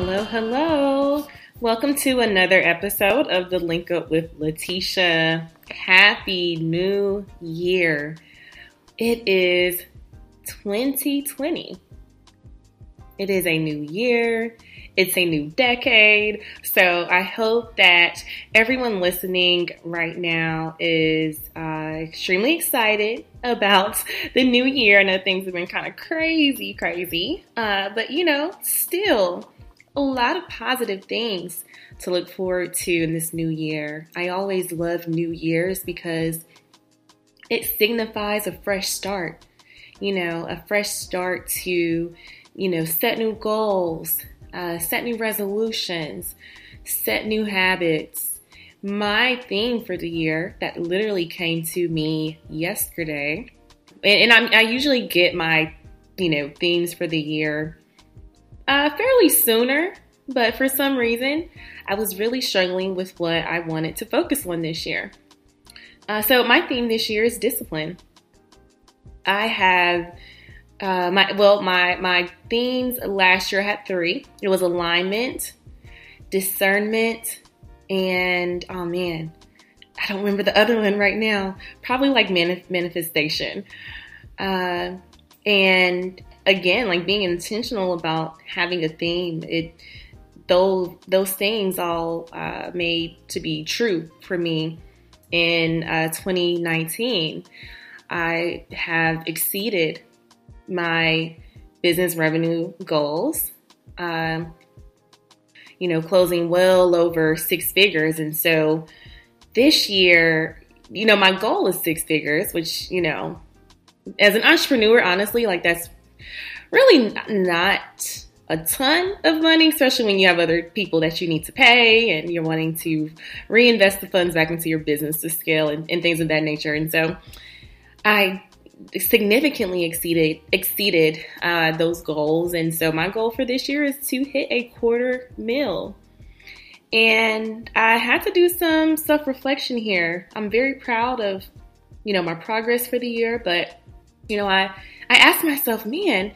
Hello, hello. Welcome to another episode of the Link Up with Latesha. Happy New Year. It is 2020. It is a new year. It's a new decade. So I hope that everyone listening right now is uh, extremely excited about the new year. I know things have been kind of crazy, crazy, uh, but you know, still a lot of positive things to look forward to in this new year. I always love New Year's because it signifies a fresh start, you know, a fresh start to, you know, set new goals, uh, set new resolutions, set new habits. My theme for the year that literally came to me yesterday, and, and i usually get my, you know, themes for the year uh, fairly sooner, but for some reason, I was really struggling with what I wanted to focus on this year. Uh, so my theme this year is discipline. I have uh, my well my my themes last year had three. It was alignment, discernment, and oh man, I don't remember the other one right now. Probably like manif- manifestation. Uh, and again, like being intentional about having a theme, it those those things all uh, made to be true for me in uh, 2019. I have exceeded my business revenue goals. Um, you know, closing well over six figures, and so this year, you know, my goal is six figures, which you know, as an entrepreneur, honestly, like that's really not a ton of money, especially when you have other people that you need to pay and you're wanting to reinvest the funds back into your business to scale and, and things of that nature. And so I significantly exceeded exceeded uh, those goals. And so my goal for this year is to hit a quarter mil. And I had to do some self reflection here. I'm very proud of, you know, my progress for the year, but you know, I I asked myself, man,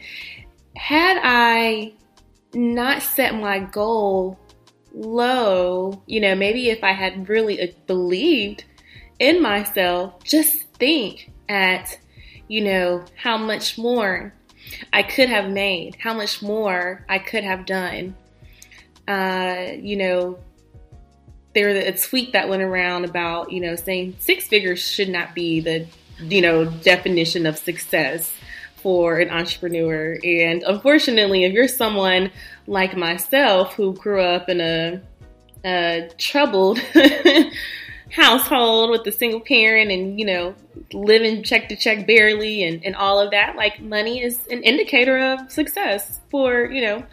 had I not set my goal low, you know, maybe if I had really uh, believed in myself, just think at, you know, how much more I could have made, how much more I could have done. Uh, you know, there was a tweet that went around about, you know, saying six figures should not be the, you know, definition of success for an entrepreneur. And unfortunately, if you're someone like myself who grew up in a, a troubled household with a single parent and, you know, living check to check barely and, and all of that, like money is an indicator of success for, you know,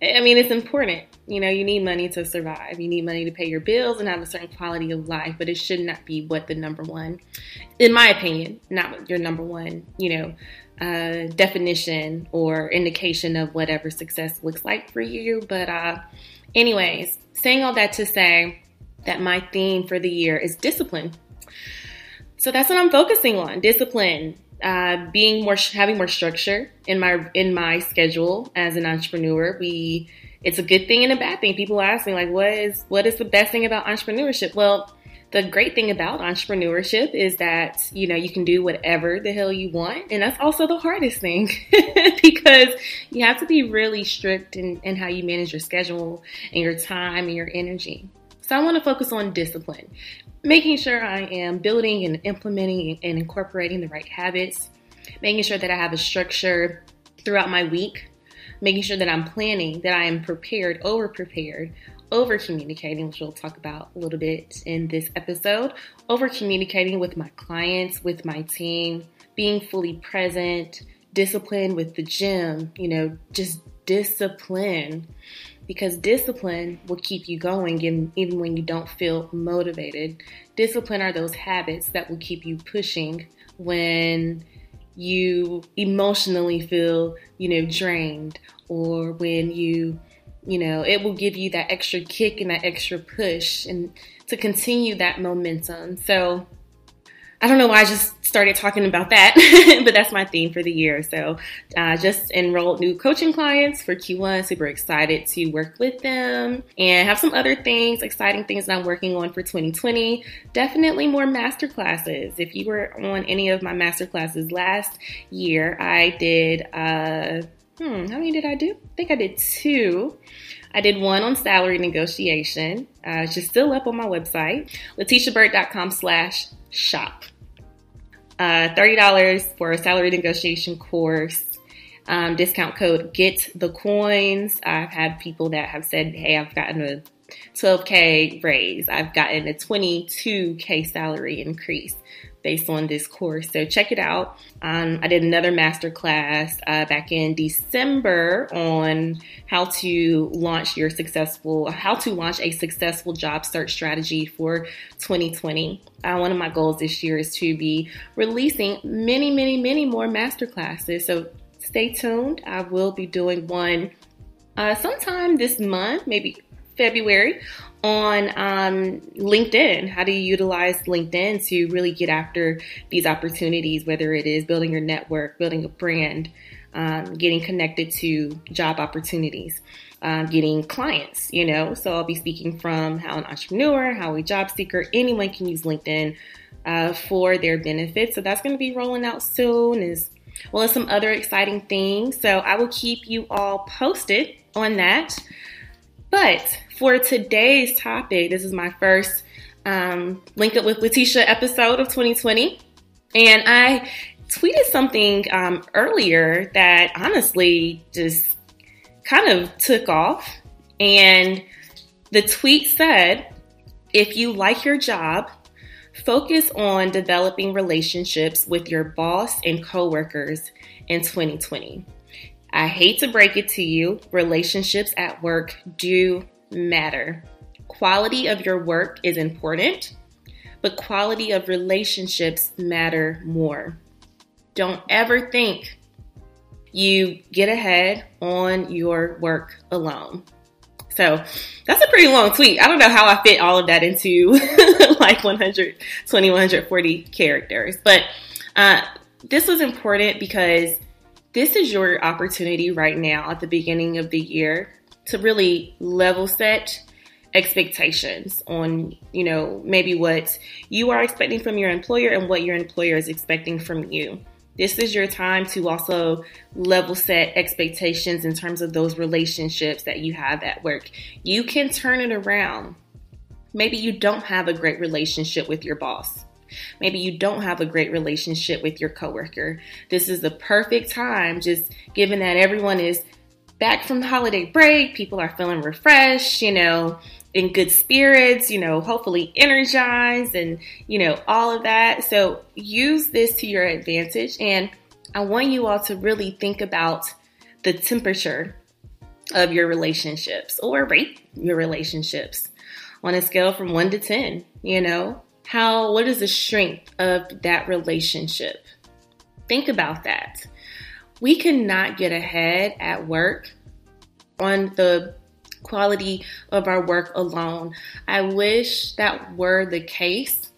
I mean, it's important. You know, you need money to survive. You need money to pay your bills and have a certain quality of life, but it should not be what the number one, in my opinion, not your number one, you know, uh, definition or indication of whatever success looks like for you. But, uh, anyways, saying all that to say that my theme for the year is discipline. So that's what I'm focusing on discipline. Uh, being more having more structure in my in my schedule as an entrepreneur we it's a good thing and a bad thing people ask me like what is what is the best thing about entrepreneurship well the great thing about entrepreneurship is that you know you can do whatever the hell you want. And that's also the hardest thing because you have to be really strict in, in how you manage your schedule and your time and your energy. So i want to focus on discipline making sure i am building and implementing and incorporating the right habits making sure that i have a structure throughout my week making sure that i'm planning that i am prepared over prepared over communicating, which we'll talk about a little bit in this episode, over communicating with my clients, with my team, being fully present, discipline with the gym, you know, just discipline because discipline will keep you going even when you don't feel motivated. Discipline are those habits that will keep you pushing when you emotionally feel, you know, drained or when you you know, it will give you that extra kick and that extra push and to continue that momentum. So I don't know why I just started talking about that, but that's my theme for the year. So, uh, just enrolled new coaching clients for Q1. Super excited to work with them and have some other things, exciting things that I'm working on for 2020. Definitely more master classes. If you were on any of my master classes last year, I did, uh, hmm, how many did I do? I think I did two. I did one on salary negotiation. Uh, it's just still up on my website, lateshabyrd.com slash shop uh, $30 for a salary negotiation course. Um, discount code get the coins. I've had people that have said, Hey, I've gotten a 12K raise. I've gotten a 22K salary increase based on this course. So check it out. Um, I did another master class uh, back in December on how to launch your successful, how to launch a successful job search strategy for 2020. Uh, one of my goals this year is to be releasing many, many, many more master classes. So stay tuned. I will be doing one uh, sometime this month, maybe February, on um, LinkedIn. How do you utilize LinkedIn to really get after these opportunities, whether it is building your network, building a brand, um, getting connected to job opportunities, um, getting clients, you know? So I'll be speaking from how an entrepreneur, how a job seeker, anyone can use LinkedIn uh, for their benefits. So that's going to be rolling out soon as well as some other exciting things. So I will keep you all posted on that. But for today's topic, this is my first um, Link Up with Latesha episode of 2020. And I tweeted something um, earlier that honestly just kind of took off. And the tweet said, if you like your job, focus on developing relationships with your boss and coworkers in 2020. I hate to break it to you, relationships at work do matter. Quality of your work is important, but quality of relationships matter more. Don't ever think you get ahead on your work alone. So that's a pretty long tweet. I don't know how I fit all of that into like 120, 140 characters, but uh, this was important because this is your opportunity right now at the beginning of the year to really level set expectations on, you know, maybe what you are expecting from your employer and what your employer is expecting from you. This is your time to also level set expectations in terms of those relationships that you have at work. You can turn it around. Maybe you don't have a great relationship with your boss. Maybe you don't have a great relationship with your coworker. This is the perfect time, just given that everyone is back from the holiday break, people are feeling refreshed, you know, in good spirits, you know, hopefully energized and, you know, all of that. So use this to your advantage. And I want you all to really think about the temperature of your relationships or rate your relationships on a scale from one to 10, you know, how, what is the strength of that relationship? Think about that. We cannot get ahead at work on the quality of our work alone. I wish that were the case.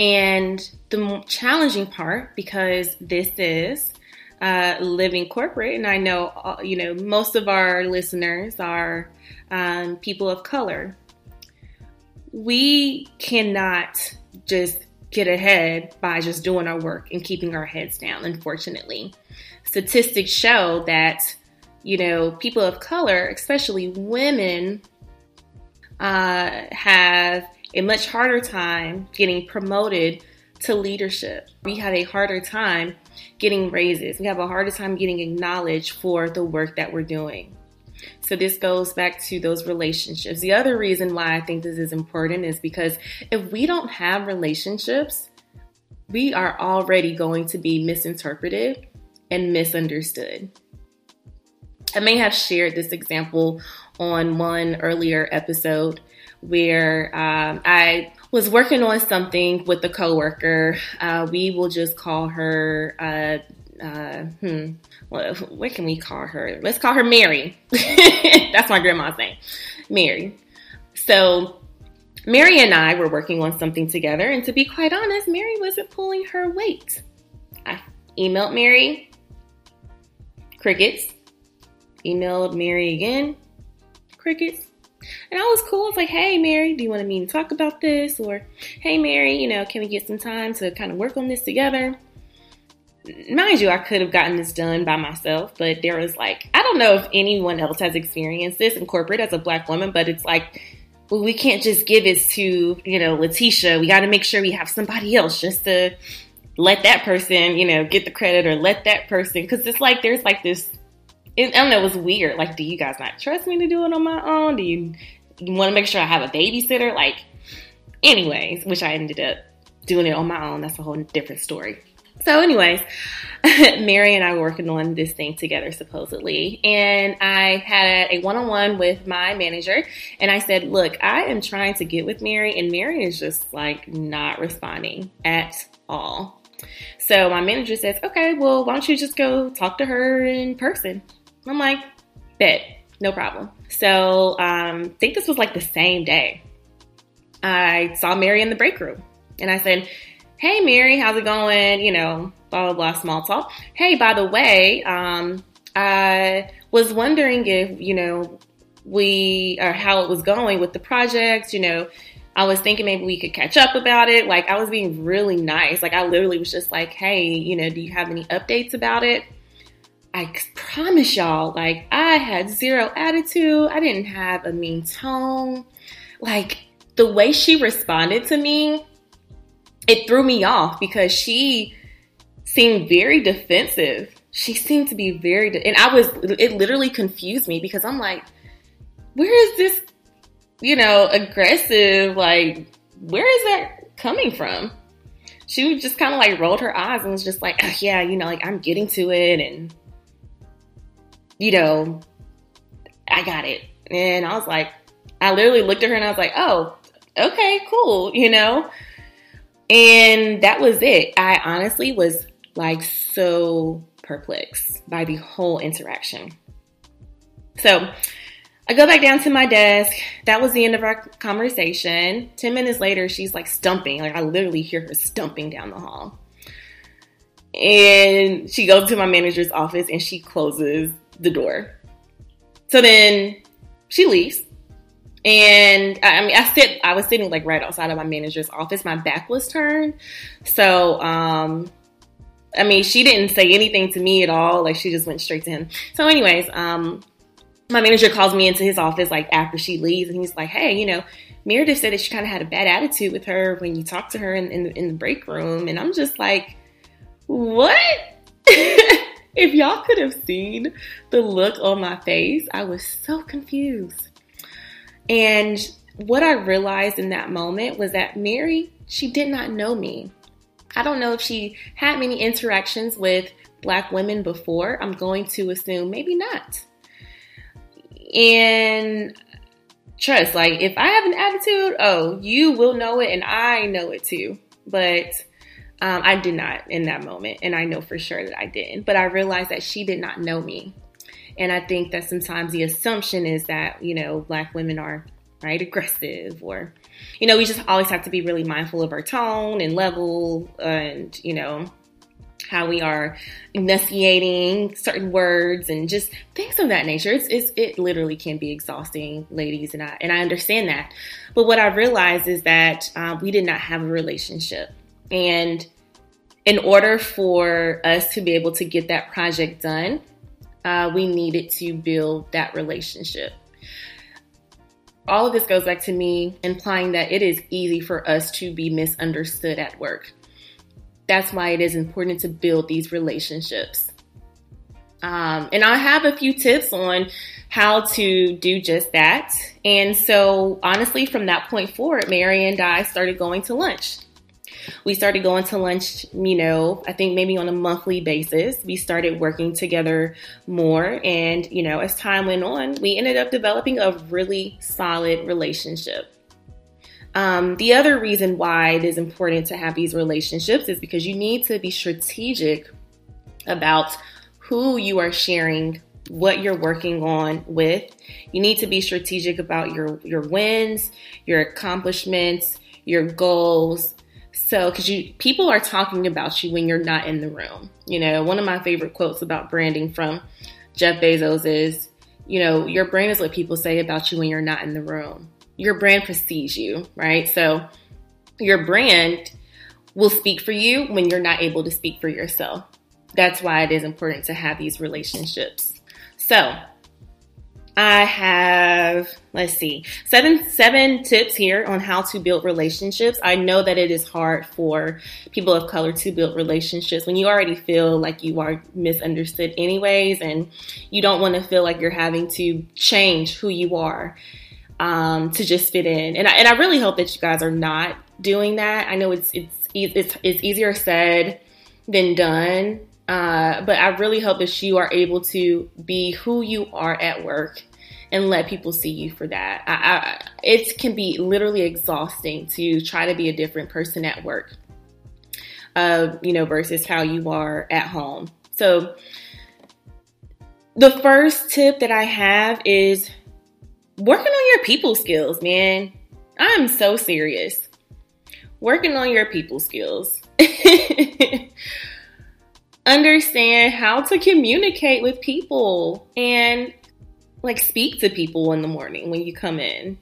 And the challenging part, because this is uh, living corporate, and I know uh, you know most of our listeners are um, people of color we cannot just get ahead by just doing our work and keeping our heads down, unfortunately. Statistics show that, you know, people of color, especially women, uh, have a much harder time getting promoted to leadership. We have a harder time getting raises. We have a harder time getting acknowledged for the work that we're doing. So this goes back to those relationships. The other reason why I think this is important is because if we don't have relationships, we are already going to be misinterpreted and misunderstood. I may have shared this example on one earlier episode where um, I was working on something with a coworker. Uh, we will just call her uh, uh, hmm, what, what can we call her? Let's call her Mary. That's my grandma's name, Mary. So Mary and I were working on something together, and to be quite honest, Mary wasn't pulling her weight. I emailed Mary, crickets. Emailed Mary again, crickets. And I was cool. I was like, hey, Mary, do you want to me to talk about this? Or, hey, Mary, you know, can we get some time to kind of work on this together? Mind you, I could have gotten this done by myself, but there was like, I don't know if anyone else has experienced this in corporate as a black woman, but it's like, well, we can't just give it to, you know, Latesha. We got to make sure we have somebody else just to let that person, you know, get the credit or let that person, because it's like there's like this it, I don't know, it was weird. Like, do you guys not trust me to do it on my own? Do you, you want to make sure I have a babysitter? Like, anyways, which I ended up doing it on my own. That's a whole different story. So, anyways, Mary and I were working on this thing together, supposedly. And I had a one on one with my manager. And I said, Look, I am trying to get with Mary, and Mary is just like not responding at all. So, my manager says, Okay, well, why don't you just go talk to her in person? I'm like, bet, no problem. So um, I think this was like the same day. I saw Mary in the break room and I said, Hey, Mary, how's it going? You know, blah, blah, blah, small talk. Hey, by the way, um, I was wondering if, you know, we, or how it was going with the project, you know, I was thinking maybe we could catch up about it. Like, I was being really nice. Like, I literally was just like, hey, you know, do you have any updates about it? I promise y'all, like, I had zero attitude. I didn't have a mean tone. Like, the way she responded to me, it threw me off because she seemed very defensive. She seemed to be very, de- and I was, it literally confused me because I'm like, where is this, you know, aggressive, like, where is that coming from? She just kind of like rolled her eyes and was just like, oh, yeah, you know, like I'm getting to it and you know, I got it. And I was like, I literally looked at her and I was like, oh, okay, cool, you know? And that was it. I honestly was like so perplexed by the whole interaction. So I go back down to my desk. That was the end of our conversation. 10 minutes later, she's like stumping. Like I literally hear her stumping down the hall. And she goes to my manager's office and she closes the door. So then she leaves. And I mean, I sit, I was sitting like right outside of my manager's office. My back was turned. So, um, I mean, she didn't say anything to me at all. Like she just went straight to him. So, anyways, um, my manager calls me into his office like after she leaves, and he's like, "Hey, you know, Meredith said that she kind of had a bad attitude with her when you talked to her in, in, in the break room," and I'm just like, "What?" if y'all could have seen the look on my face, I was so confused. And what I realized in that moment was that Mary, she did not know me. I don't know if she had many interactions with black women before. I'm going to assume maybe not. And trust, like if I have an attitude, oh, you will know it and I know it too. But um, I did not in that moment, and I know for sure that I didn't. But I realized that she did not know me. And I think that sometimes the assumption is that, you know, black women are right aggressive or you know we just always have to be really mindful of our tone and level and you know how we are enunciating certain words and just things of that nature it's, it's it literally can be exhausting ladies and i and i understand that but what i realized is that um, we did not have a relationship and in order for us to be able to get that project done, uh, we needed to build that relationship. All of this goes back to me implying that it is easy for us to be misunderstood at work. That's why it is important to build these relationships. Um, and I have a few tips on how to do just that. And so, honestly, from that point forward, Mary and I started going to lunch we started going to lunch, you know, I think maybe on a monthly basis. We started working together more. And, you know, as time went on, we ended up developing a really solid relationship. Um, the other reason why it is important to have these relationships is because you need to be strategic about who you are sharing what you're working on with. You need to be strategic about your your wins, your accomplishments, your goals. So, because you people are talking about you when you're not in the room. You know, one of my favorite quotes about branding from Jeff Bezos is, you know, your brand is what people say about you when you're not in the room. Your brand precedes you, right? So, your brand will speak for you when you're not able to speak for yourself. That's why it is important to have these relationships. So, I have let's see seven seven tips here on how to build relationships. I know that it is hard for people of color to build relationships when you already feel like you are misunderstood anyways, and you don't want to feel like you're having to change who you are um, to just fit in. And I, and I really hope that you guys are not doing that. I know it's it's it's it's easier said than done. Uh, but I really hope that you are able to be who you are at work and let people see you for that. I, I, it can be literally exhausting to try to be a different person at work, uh, you know, versus how you are at home. So, the first tip that I have is working on your people skills, man. I'm so serious. Working on your people skills. Understand how to communicate with people and like speak to people in the morning when you come in.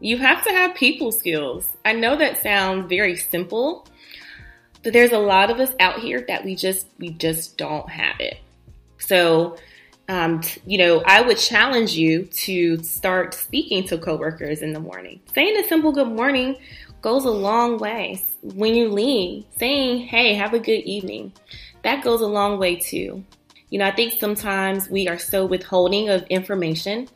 You have to have people skills. I know that sounds very simple, but there's a lot of us out here that we just we just don't have it. So, um, you know, I would challenge you to start speaking to coworkers in the morning. Saying a simple good morning goes a long way. When you leave, saying, "Hey, have a good evening," that goes a long way too. You know, I think sometimes we are so withholding of information.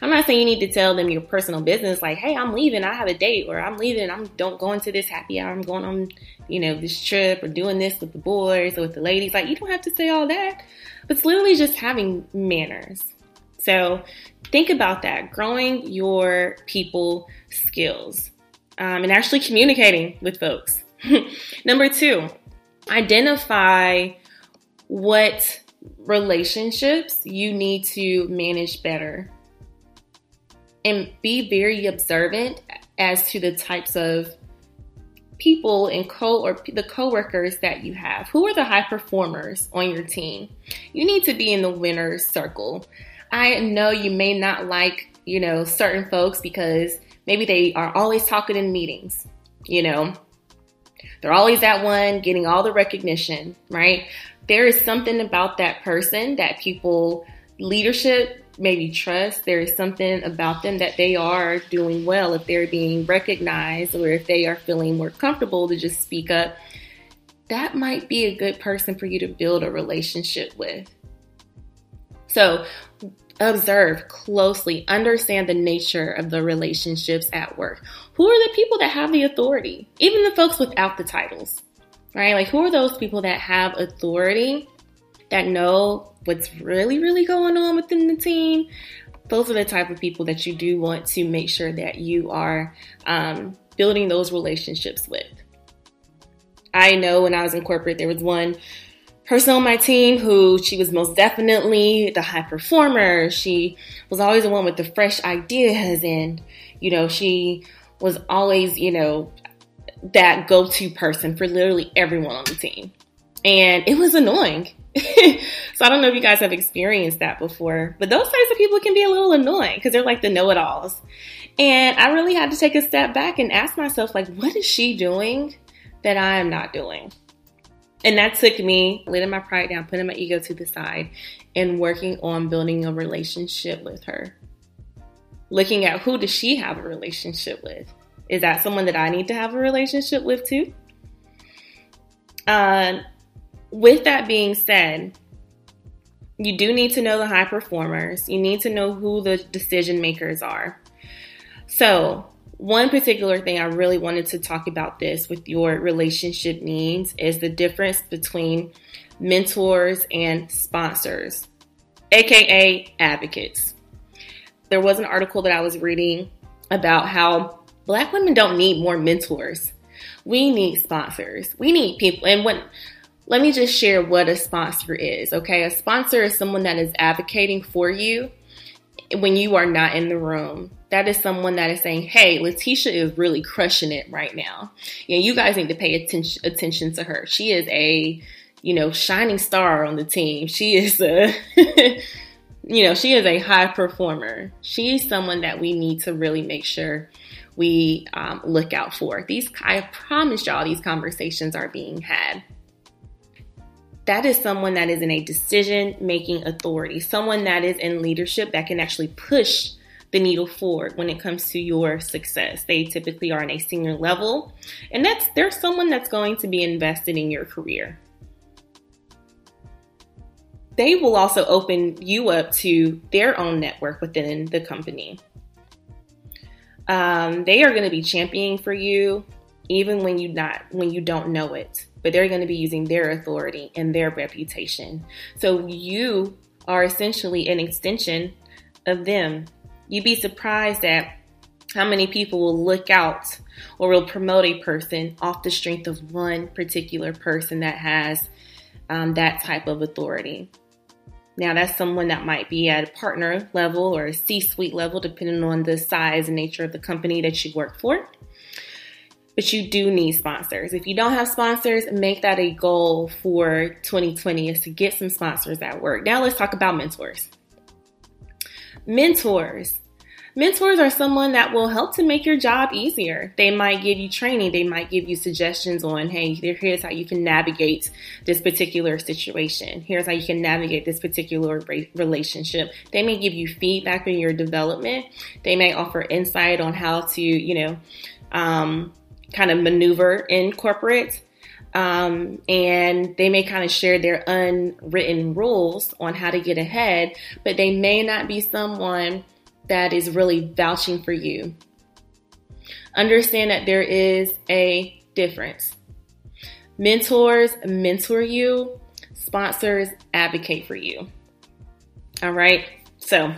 I'm not saying you need to tell them your personal business, like, hey, I'm leaving, I have a date, or I'm leaving, I'm don't go into this happy hour, I'm going on, you know, this trip or doing this with the boys or with the ladies. Like, you don't have to say all that. But it's literally just having manners. So think about that, growing your people skills um, and actually communicating with folks. Number two, identify what relationships you need to manage better and be very observant as to the types of people and co or the coworkers that you have. Who are the high performers on your team? You need to be in the winner's circle. I know you may not like, you know, certain folks because maybe they are always talking in meetings, you know. They're always at one getting all the recognition, right? there is something about that person that people, leadership, maybe trust. There is something about them that they are doing well if they're being recognized or if they are feeling more comfortable to just speak up. That might be a good person for you to build a relationship with. So, observe closely, understand the nature of the relationships at work. Who are the people that have the authority? Even the folks without the titles right? Like, who are those people that have authority, that know what's really, really going on within the team? Those are the type of people that you do want to make sure that you are um, building those relationships with. I know when I was in corporate, there was one person on my team who she was most definitely the high performer. She was always the one with the fresh ideas, and you know, she was always, you know, that go to person for literally everyone on the team. And it was annoying. so I don't know if you guys have experienced that before, but those types of people can be a little annoying because they're like the know it alls. And I really had to take a step back and ask myself, like, what is she doing that I am not doing? And that took me letting my pride down, putting my ego to the side, and working on building a relationship with her. Looking at who does she have a relationship with? Is that someone that I need to have a relationship with too? Uh, with that being said, you do need to know the high performers. You need to know who the decision makers are. So, one particular thing I really wanted to talk about this with your relationship needs is the difference between mentors and sponsors, aka advocates. There was an article that I was reading about how Black women don't need more mentors. We need sponsors. We need people. And when let me just share what a sponsor is, okay? A sponsor is someone that is advocating for you when you are not in the room. That is someone that is saying, "Hey, Latesha is really crushing it right now. and you guys need to pay attention attention to her. She is a, you know, shining star on the team. She is a you know, she is a high performer. She's someone that we need to really make sure we um, look out for. These, I promise y'all, these conversations are being had that is someone that is in a decision making authority, someone that is in leadership that can actually push the needle forward when it comes to your success. They typically are in a senior level, and that's there's someone that's going to be invested in your career. They will also open you up to their own network within the company. Um, they are going to be championing for you even when you not when you don't know it but they're going to be using their authority and their reputation. So you are essentially an extension of them. You'd be surprised at how many people will look out or will promote a person off the strength of one particular person that has um, that type of authority. Now, that's someone that might be at a partner level or a C suite level, depending on the size and nature of the company that you work for but you do need sponsors. If you don't have sponsors, make that a goal for 2020 is to get some sponsors at work. Now let's talk about mentors. Mentors. Mentors are someone that will help to make your job easier. They might give you training. They might give you suggestions on, hey, here's how you can navigate this particular situation. Here's how you can navigate this particular relationship. They may give you feedback on your development. They may offer insight on how to, you know, um, kind of maneuver in corporate. Um, and they may kind of share their unwritten rules on how to get ahead, but they may not be someone that is really vouching for you. Understand that there is a difference. Mentors mentor you, sponsors advocate for you. All right. So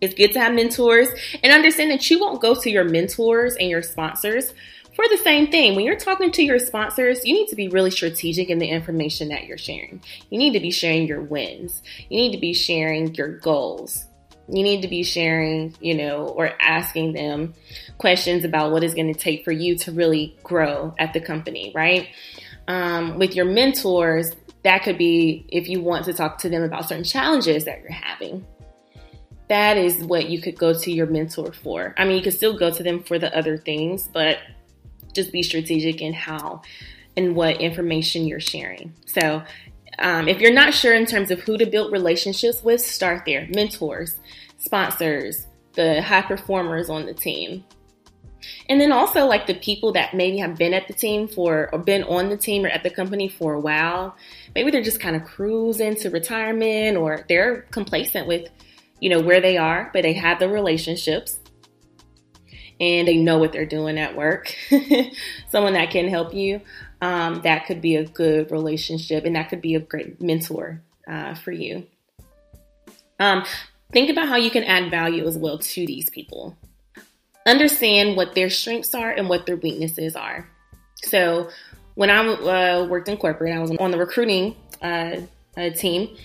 it's good to have mentors and understand that you won't go to your mentors and your sponsors for the same thing, when you're talking to your sponsors, you need to be really strategic in the information that you're sharing. You need to be sharing your wins. You need to be sharing your goals. You need to be sharing, you know, or asking them questions about what it's going to take for you to really grow at the company, right? Um, with your mentors, that could be if you want to talk to them about certain challenges that you're having. That is what you could go to your mentor for. I mean, you could still go to them for the other things, but just be strategic in how and what information you're sharing. So, um, if you're not sure in terms of who to build relationships with, start there. Mentors, sponsors, the high performers on the team. And then also like the people that maybe have been at the team for or been on the team or at the company for a while. Maybe they're just kind of cruising to retirement or they're complacent with, you know, where they are, but they have the relationships and they know what they're doing at work, someone that can help you, um, that could be a good relationship and that could be a great mentor uh, for you. Um, think about how you can add value as well to these people. Understand what their strengths are and what their weaknesses are. So, when I uh, worked in corporate, I was on the recruiting uh, team.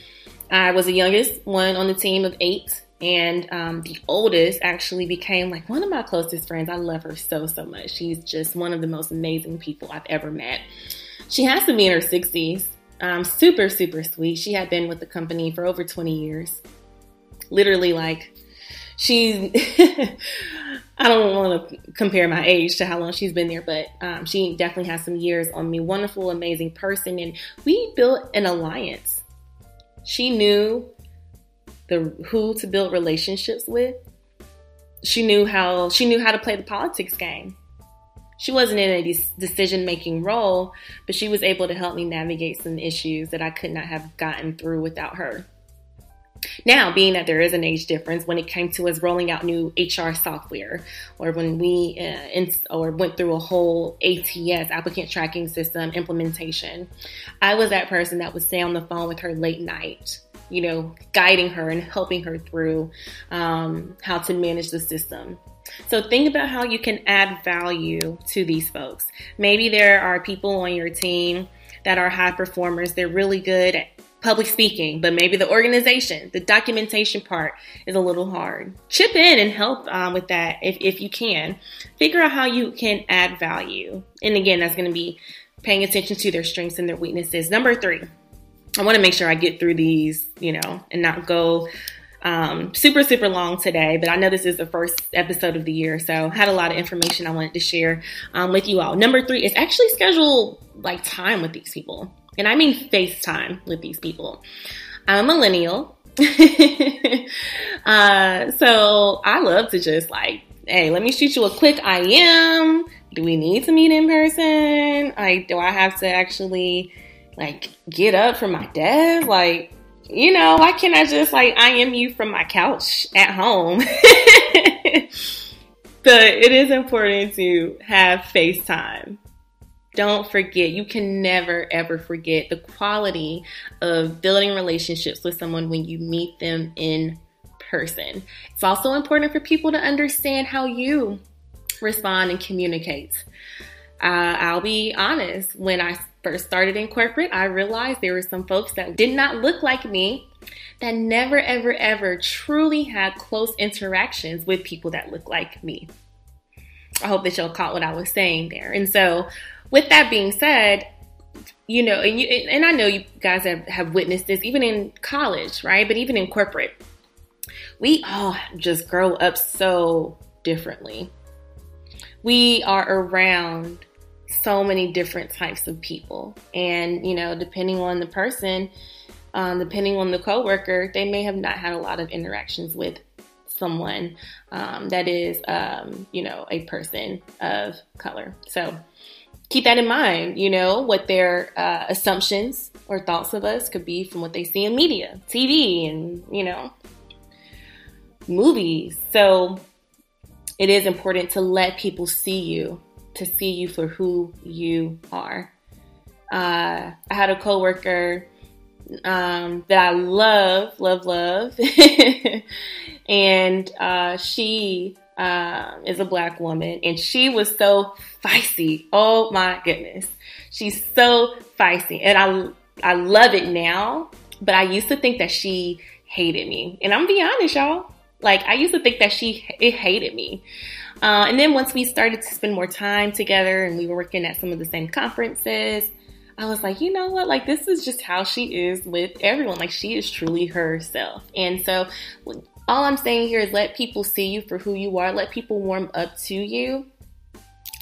I was the youngest one on the team of eight and um, the oldest actually became like one of my closest friends. I love her so, so much. She's just one of the most amazing people I've ever met. She has to be in her 60s. Um, super, super sweet. She had been with the company for over 20 years. Literally, like, she's, I don't want to compare my age to how long she's been there, but um, she definitely has some years on me. Wonderful, amazing person. And we built an alliance. She knew the who to build relationships with. She knew how she knew how to play the politics game. She wasn't in a decision making role, but she was able to help me navigate some issues that I could not have gotten through without her. Now, being that there is an age difference when it came to us rolling out new HR software, or when we uh, or went through a whole ATS applicant tracking system implementation, I was that person that would stay on the phone with her late night you know, guiding her and helping her through um, how to manage the system. So think about how you can add value to these folks. Maybe there are people on your team that are high performers. They're really good at public speaking, but maybe the organization, the documentation part is a little hard. Chip in and help um, with that if, if you can. Figure out how you can add value. And again, that's going to be paying attention to their strengths and their weaknesses. Number three, I want to make sure I get through these, you know, and not go um, super, super long today, but I know this is the first episode of the year, so had a lot of information I wanted to share um, with you all. Number three is actually schedule like time with these people, and I mean FaceTime with these people. I'm a millennial, uh, so I love to just like, hey, let me shoot you a quick I am. Do we need to meet in person? Like, do I have to actually like get up from my desk? Like, you know, why can't I just like I am you from my couch at home? but it is important to have FaceTime. Don't forget, you can never ever forget the quality of building relationships with someone when you meet them in person. It's also important for people to understand how you respond and communicate. Uh, I'll be honest, when I first started in corporate, I realized there were some folks that did not look like me that never, ever, ever truly had close interactions with people that look like me. I hope that y'all caught what I was saying there. And so, with that being said, you know, and you and I know you guys have, have witnessed this even in college, right? But even in corporate, we all just grow up so differently. We are around so many different types of people. And, you know, depending on the person, um, depending on the coworker, they may have not had a lot of interactions with someone um, that is, um, you know, a person of color. So keep that in mind, you know, what their uh, assumptions or thoughts of us could be from what they see in media, TV, and, you know, movies. So it is important to let people see you to see you for who you are. Uh, I had a coworker um, that I love, love, love, and uh, she uh, is a black woman, and she was so feisty. Oh my goodness, she's so feisty, and I I love it now. But I used to think that she hated me, and I'm be honest, y'all. Like I used to think that she it hated me. Uh, and then once we started to spend more time together and we were working at some of the same conferences, I was like, you know what? Like, this is just how she is with everyone. Like, she is truly herself. And so, all I'm saying here is let people see you for who you are, let people warm up to you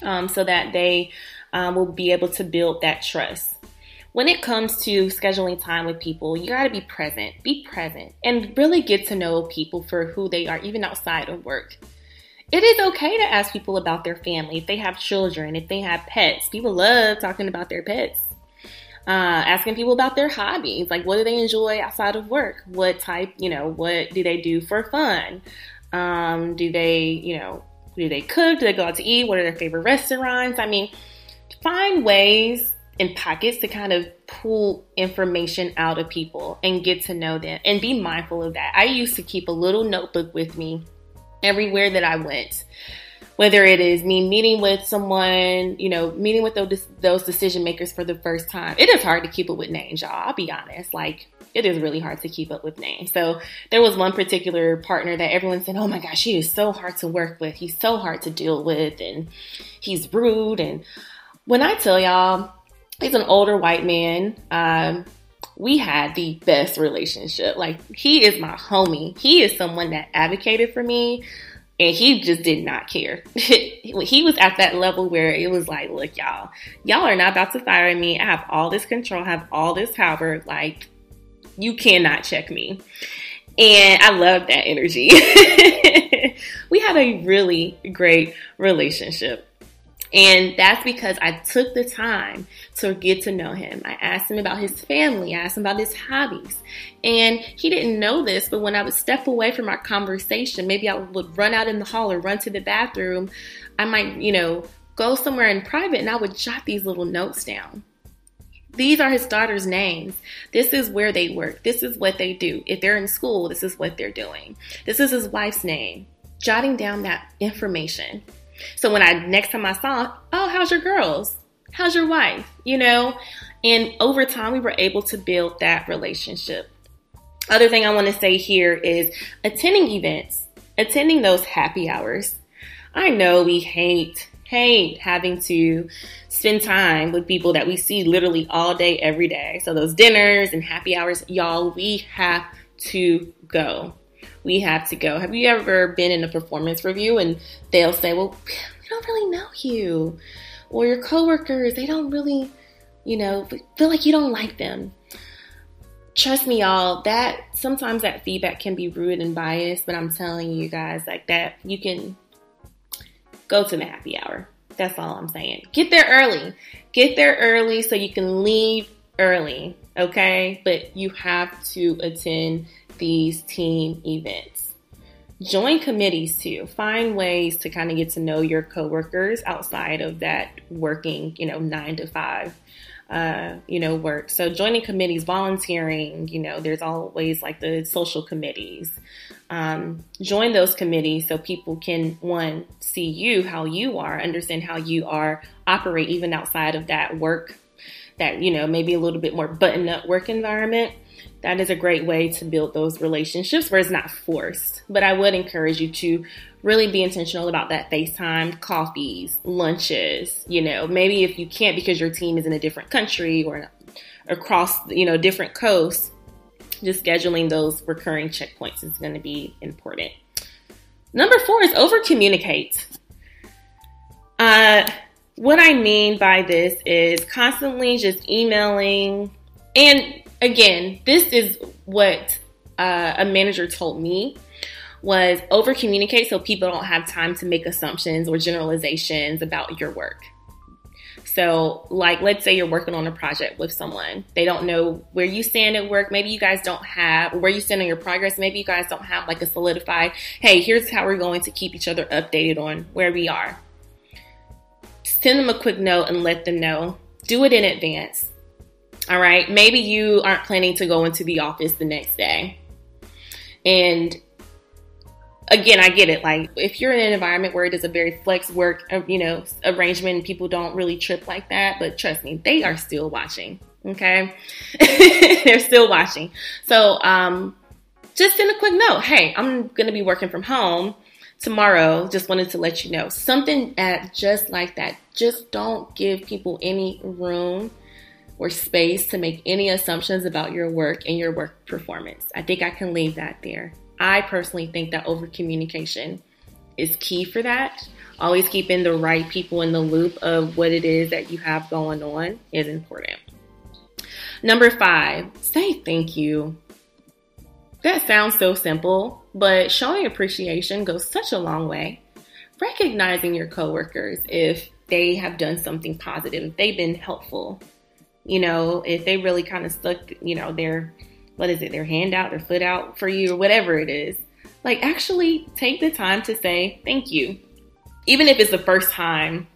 um, so that they um, will be able to build that trust. When it comes to scheduling time with people, you got to be present. Be present and really get to know people for who they are, even outside of work it is okay to ask people about their family, if they have children, if they have pets. People love talking about their pets. Uh, asking people about their hobbies, like what do they enjoy outside of work? What type, you know, what do they do for fun? Um, do they, you know, do they cook? Do they go out to eat? What are their favorite restaurants? I mean, find ways and pockets to kind of pull information out of people and get to know them and be mindful of that. I used to keep a little notebook with me everywhere that I went. Whether it is me meeting with someone, you know, meeting with those, those decision makers for the first time, it is hard to keep up with names, y'all. I'll be honest. Like, it is really hard to keep up with names. So there was one particular partner that everyone said, "Oh my gosh, he is so hard to work with. He's so hard to deal with, and he's rude." And when I tell y'all, he's an older white man. Um, we had the best relationship. Like he is my homie. He is someone that advocated for me and he just did not care. he was at that level where it was like, look, y'all, y'all are not about to fire me. I have all this control, I have all this power. Like, you cannot check me. And I love that energy. we had a really great relationship. And that's because I took the time to get to know him. I asked him about his family, I asked him about his hobbies. And he didn't know this, but when I would step away from our conversation, maybe I would run out in the hall or run to the bathroom, I might, you know, go somewhere in private and I would jot these little notes down. These are his daughter's names. This is where they work. This is what they do. If they're in school, this is what they're doing. This is his wife's name. Jotting down that information. So when I next time I saw, oh, how's your girls? How's your wife? You know, And over time, we were able to build that relationship. Other thing I want to say here is attending events, attending those happy hours. I know we hate, hate having to spend time with people that we see literally all day, every day. So those dinners and happy hours, y'all, we have to go. We have to go. Have you ever been in a performance review and they'll say, well, we don't really know you. Or your coworkers, they don't really, you know, feel like you don't like them trust me y'all that sometimes that feedback can be rude and biased but i'm telling you guys like that you can go to the happy hour that's all i'm saying get there early get there early so you can leave early okay but you have to attend these team events join committees too find ways to kind of get to know your coworkers outside of that working you know nine to five uh, you know, work. So joining committees, volunteering, you know, there's always like the social committees. Um, join those committees so people can one see you how you are, understand how you are, operate even outside of that work, that you know maybe a little bit more button up work environment. That is a great way to build those relationships where it's not forced. But I would encourage you to really be intentional about that FaceTime, coffees, lunches, you know, maybe if you can't because your team is in a different country or across, you know, different coasts, just scheduling those recurring checkpoints is going to be important. Number four is over communicate. Uh, what I mean by this is constantly just emailing. And again, this is what uh, a manager told me was over communicate so people don't have time to make assumptions or generalizations about your work. So, like, let's say you're working on a project with someone. They don't know where you stand at work. Maybe you guys don't have where you stand on your progress. Maybe you guys don't have like a solidified, hey, here's how we're going to keep each other updated on where we are. Send them a quick note and let them know. Do it in advance. All right. Maybe you aren't planning to go into the office the next day. And again, I get it. Like if you're in an environment where it is a very flex work, uh, you know, arrangement, people don't really trip like that. But trust me, they are still watching. Okay, they're still watching. So um, just send a quick note. Hey, I'm gonna be working from home tomorrow. Just wanted to let you know something at just like that. Just don't give people any room or space to make any assumptions about your work and your work performance. I think I can leave that there. I personally think that over communication is key for that. Always keeping the right people in the loop of what it is that you have going on is important. Number five, say thank you. That sounds so simple, but showing appreciation goes such a long way. Recognizing your coworkers if they have done something positive, if they've been helpful, you know, if they really kind of stuck, you know, their what is it, their hand out, their foot out for you, or whatever it is. Like, actually take the time to say thank you. Even if it's the first time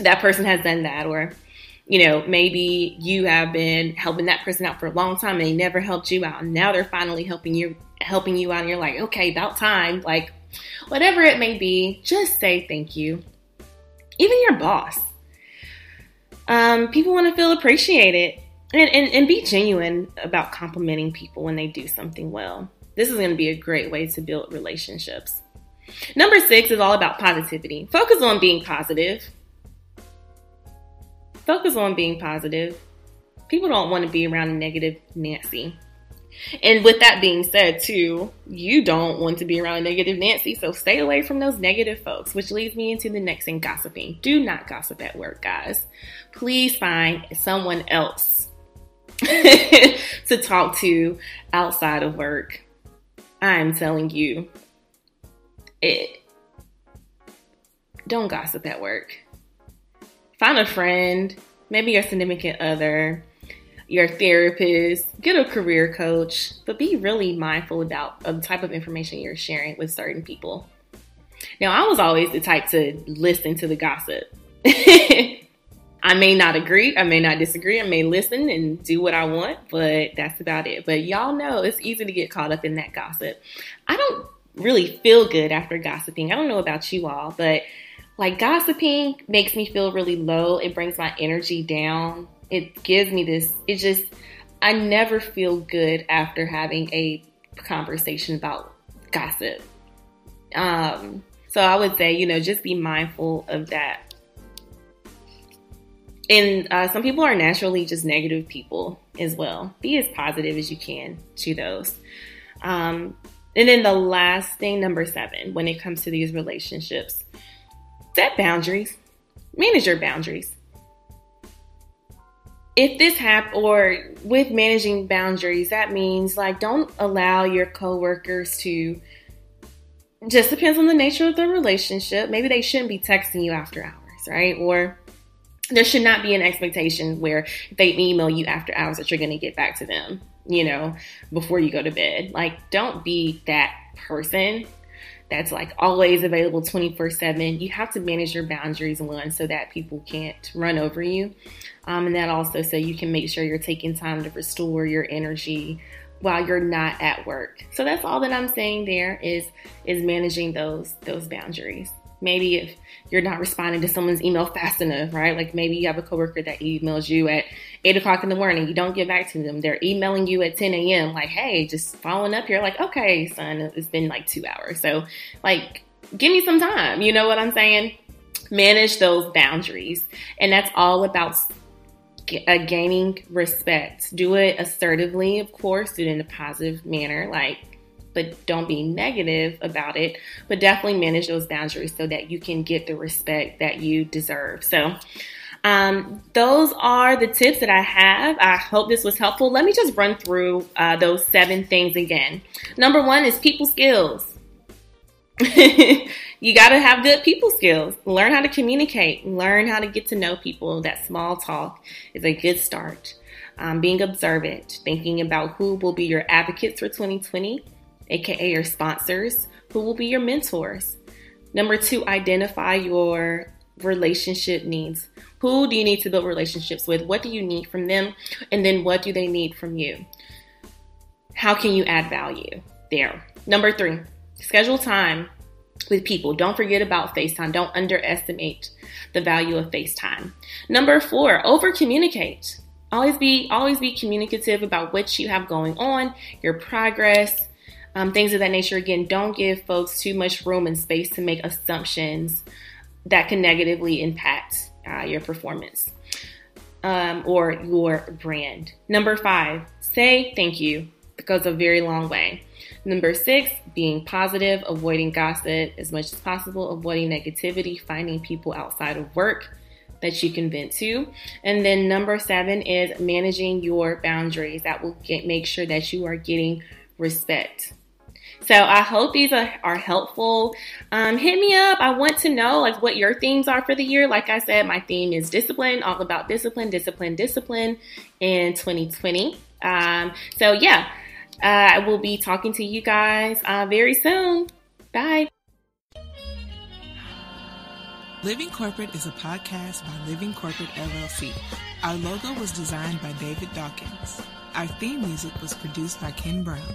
that person has done that, or, you know, maybe you have been helping that person out for a long time and they never helped you out. And now they're finally helping you, helping you out. And you're like, okay, about time. Like, whatever it may be, just say thank you. Even your boss. Um, people want to feel appreciated and, and, and be genuine about complimenting people when they do something well. This is going to be a great way to build relationships. Number six is all about positivity. Focus on being positive. Focus on being positive. People don't want to be around a negative Nancy. And with that being said, too, you don't want to be around negative Nancy, so stay away from those negative folks, which leads me into the next thing gossiping. Do not gossip at work, guys. Please find someone else to talk to outside of work. I'm telling you, it don't gossip at work. Find a friend, maybe your significant other, your therapist, get a career coach, but be really mindful about the type of information you're sharing with certain people. Now, I was always the type to listen to the gossip. I may not agree, I may not disagree, I may listen and do what I want, but that's about it. But y'all know it's easy to get caught up in that gossip. I don't really feel good after gossiping. I don't know about you all, but like gossiping makes me feel really low. It brings my energy down. It gives me this, it just, I never feel good after having a conversation about gossip. Um, so I would say, you know, just be mindful of that. And uh, some people are naturally just negative people as well. Be as positive as you can to those. Um, and then the last thing, number seven, when it comes to these relationships, set boundaries, manage your boundaries. If this happen or with managing boundaries, that means like don't allow your coworkers to just depends on the nature of the relationship. Maybe they shouldn't be texting you after hours, right? Or there should not be an expectation where they email you after hours that you're going to get back to them, you know, before you go to bed. Like, don't be that person that's like always available 24 7. You have to manage your boundaries, one, so that people can't run over you. Um, and that also so you can make sure you're taking time to restore your energy while you're not at work. So that's all that I'm saying there is is managing those those boundaries. Maybe if you're not responding to someone's email fast enough, right? Like maybe you have a coworker that emails you at eight o'clock in the morning, you don't get back to them. They're emailing you at 10 a.m. like, hey, just following up here. Like, okay, son, it's been like two hours. So like give me some time. You know what I'm saying? Manage those boundaries. And that's all about uh, gaining respect. Do it assertively, of course, do it in a positive manner, like, but don't be negative about it. But definitely manage those boundaries so that you can get the respect that you deserve. So, um, those are the tips that I have. I hope this was helpful. Let me just run through uh, those seven things again. Number one is people skills. you got to have good people skills. Learn how to communicate. Learn how to get to know people. That small talk is a good start. Um, being observant, thinking about who will be your advocates for 2020, aka your sponsors, who will be your mentors. Number two, identify your relationship needs. Who do you need to build relationships with? What do you need from them? And then what do they need from you? How can you add value there? Number three, schedule time with people. Don't forget about FaceTime. Don't underestimate the value of FaceTime. Number four, over communicate. Always be always be communicative about what you have going on, your progress, um, things of that nature. Again, don't give folks too much room and space to make assumptions that can negatively impact uh, your performance um, or your brand. Number five, say thank you. It goes a very long way. Number six, being positive, avoiding gossip as much as possible, avoiding negativity, finding people outside of work that you can vent to. And then number seven is managing your boundaries. That will get, make sure that you are getting respect. So I hope these are, are helpful. Um, hit me up. I want to know like what your themes are for the year. Like I said, my theme is discipline, all about discipline, discipline, discipline in 2020. Um, so yeah, uh, I will be talking to you guys uh, very soon. Bye. Living Corporate is a podcast by Living Corporate LLC. Our logo was designed by David Dawkins. Our theme music was produced by Ken Brown.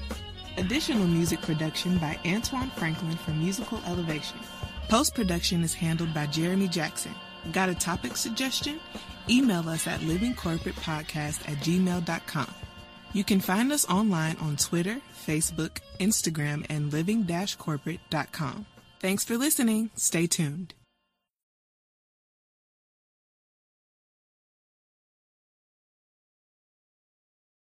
Additional music production by Antoine Franklin for Musical Elevation. Post production is handled by Jeremy Jackson. Got a topic suggestion? Email us at livingcorporatepodcast at gmail.com. You can find us online on Twitter, Facebook, Instagram, and living-corporate.com. Thanks for listening. Stay tuned.